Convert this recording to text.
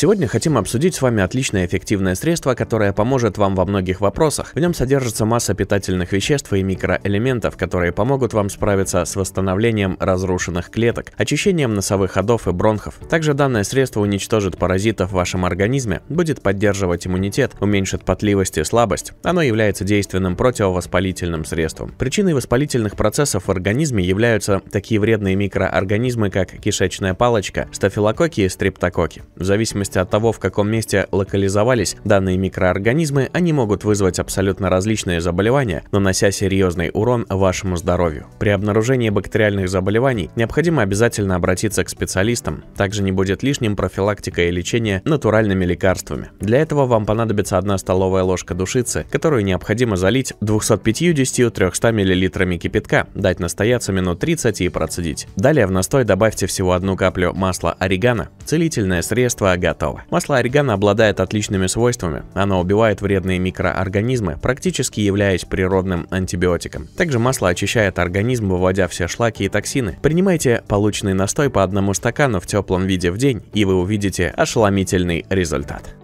Сегодня хотим обсудить с вами отличное эффективное средство, которое поможет вам во многих вопросах. В нем содержится масса питательных веществ и микроэлементов, которые помогут вам справиться с восстановлением разрушенных клеток, очищением носовых ходов и бронхов. Также данное средство уничтожит паразитов в вашем организме, будет поддерживать иммунитет, уменьшит потливость и слабость. Оно является действенным противовоспалительным средством. Причиной воспалительных процессов в организме являются такие вредные микроорганизмы, как кишечная палочка, стафилококки и стрептококки. В зависимости зависимости от того, в каком месте локализовались данные микроорганизмы, они могут вызвать абсолютно различные заболевания, нанося серьезный урон вашему здоровью. При обнаружении бактериальных заболеваний необходимо обязательно обратиться к специалистам. Также не будет лишним профилактика и лечение натуральными лекарствами. Для этого вам понадобится 1 столовая ложка душицы, которую необходимо залить 250-300 мл кипятка, дать настояться минут 30 и процедить. Далее в настой добавьте всего одну каплю масла орегано, целительное средство агат готово. Масло орегано обладает отличными свойствами. Оно убивает вредные микроорганизмы, практически являясь природным антибиотиком. Также масло очищает организм, выводя все шлаки и токсины. Принимайте полученный настой по одному стакану в теплом виде в день, и вы увидите ошеломительный результат.